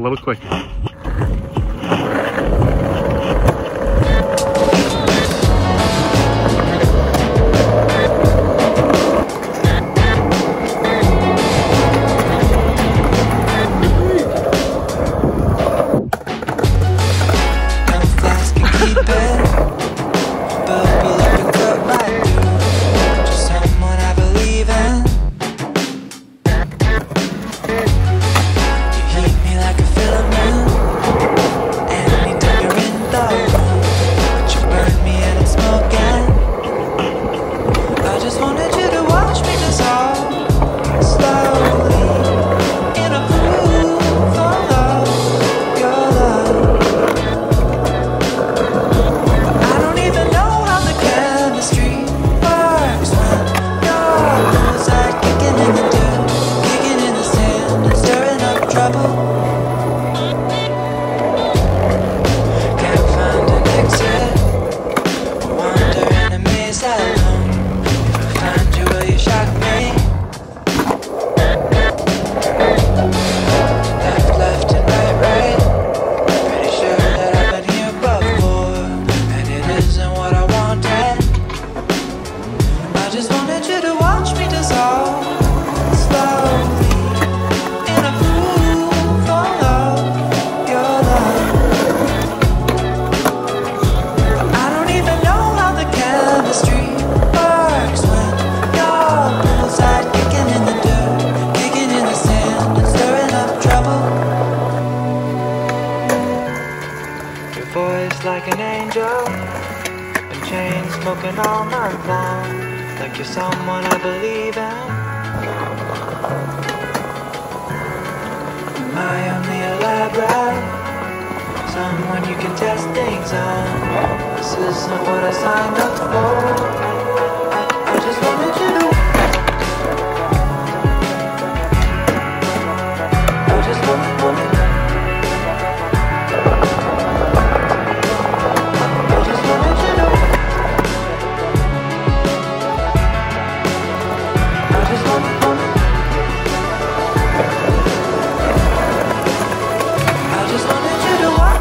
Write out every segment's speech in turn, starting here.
a little quicker. like an angel. And chain smoking all night long, like you're someone I believe in. Am I only a lab rat? Someone you can test things on. This is not what I signed up for.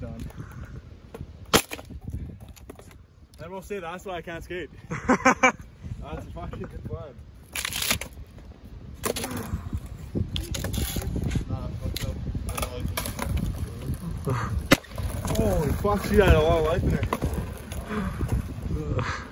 done. we'll say that's why I can't skate. that's fucking good plan. Holy fuck, she had a lot of life in her.